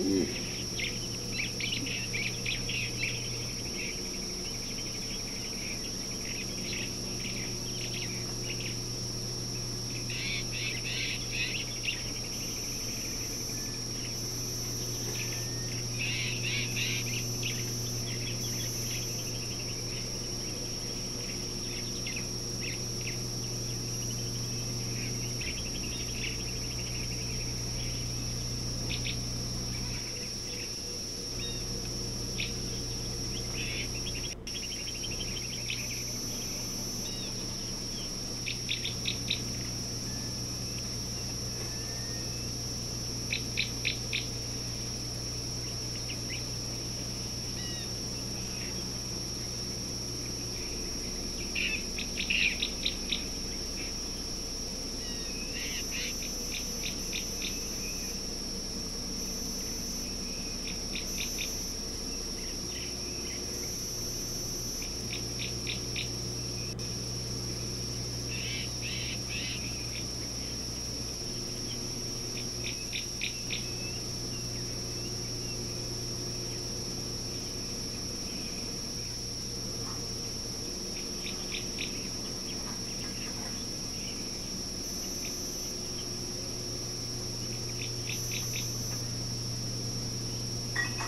Mm.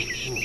Mm-hmm.